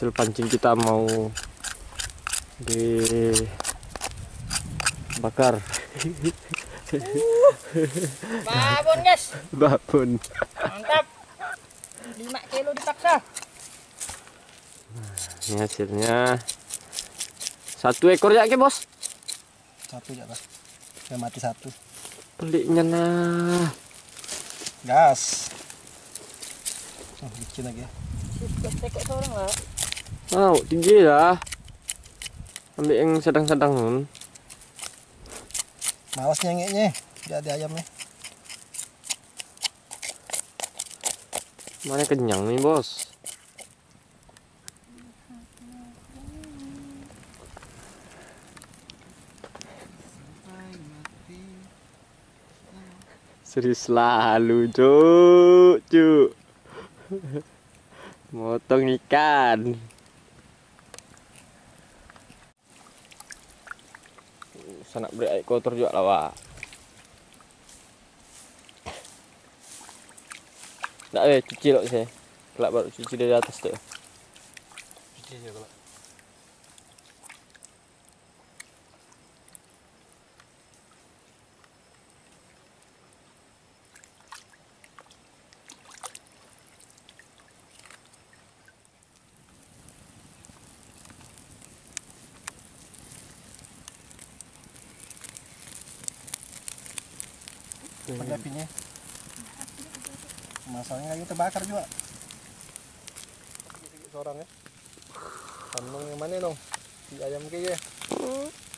hasil pancing kita mau dibakar. Babon guys. Babon. Mantap. 5 kilo dipaksa. Ini hasilnya. Satu ekor ya ke bos? Satu ya bos udah mati satu. Peliknya nah. Gas. Oh licin lagi ya. Tekok seorang lah Wow, tinggi lah. Ambil yang sedang-sedang nun. malas nyengeknya dia ada ayamnya Mana kenyang nih bos. Serius selalu, cuk, cuk. Motong ikan. Sana beri air kotor juga lah, Wak. Nggak eh, cuci loh saya. Kelak baru cuci dari atas tuh. cuci aja kalau Pakai apinya. Masalahnya lagi terbakar juga. Seorang ya. Tanong yang mana dong? Di ayam kayaknya. Bakang.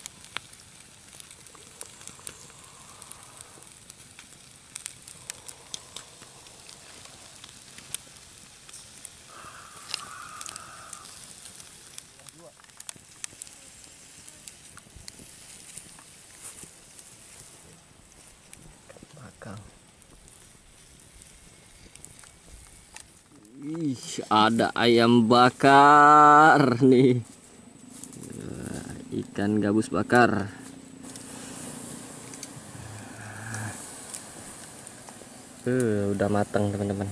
Ih, ada ayam bakar nih. Wah, Ikan gabus bakar. Eh, udah matang teman-teman.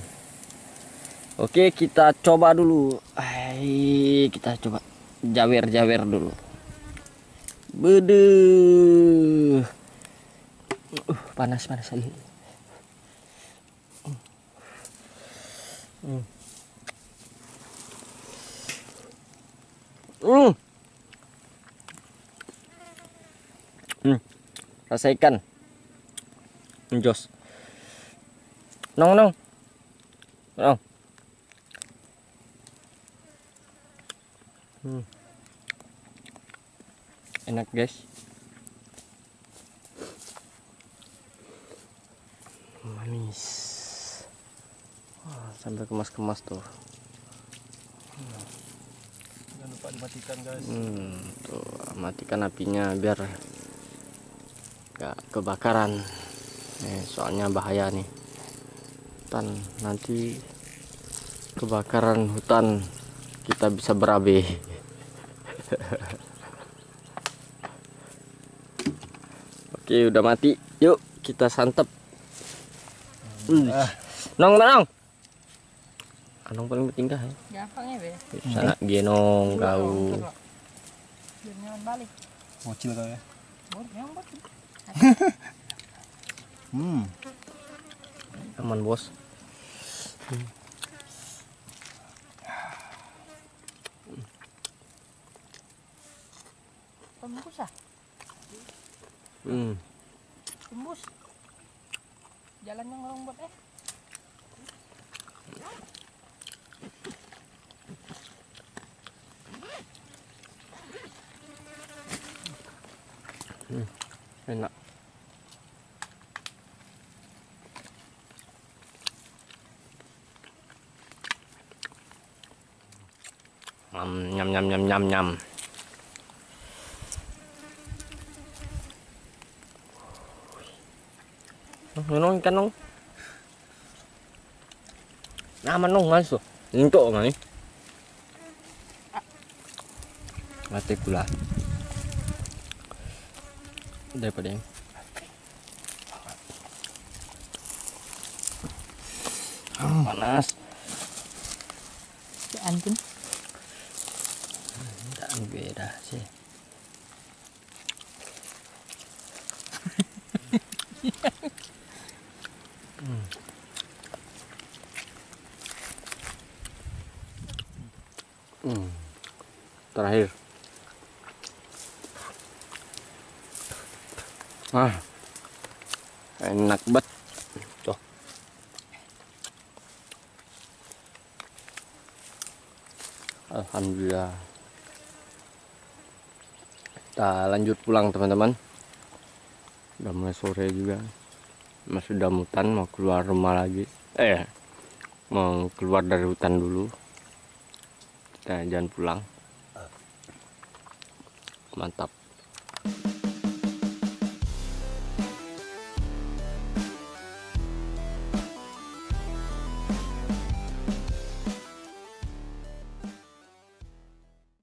Oke, kita coba dulu. Hai, kita coba jawer-jawer dulu. Bedeh. Uh, panas panas lagi. Hmm. Hmm. Hmm. Rasa ikan. Jos. Nong nong. Nong. Hmm. Enak guys. manis Wah, sampai kemas-kemas tuh Jangan lupa dimatikan guys. hmm, tuh matikan apinya biar gak kebakaran nih, soalnya bahaya nih hutan nanti kebakaran hutan kita bisa berabe oke udah mati yuk kita santap Hmm. Nong nong. Anong paling penting dah. ya. gampang ya be Sana genong kau. nyaman balik Bocil kau ya. Bot Hmm. Aman bos. tembus ah Hmm. tembus jalannya ngelombot eh Enak. Nyam nyam nyam nyam nyam nyam. Nong ikan nong. Nama nong ngas tuh. Untuk nggak nih? Mati pula. Daripada yang panas. ya ampun Saan beda sih? Hmm. Hmm. Terakhir. Ah. Enak banget. Tuh. Alhamdulillah. Kita lanjut pulang teman-teman. Udah mulai sore juga. Masih udah hutan mau keluar rumah lagi. Eh, mau keluar dari hutan dulu. Kita jalan pulang. Mantap.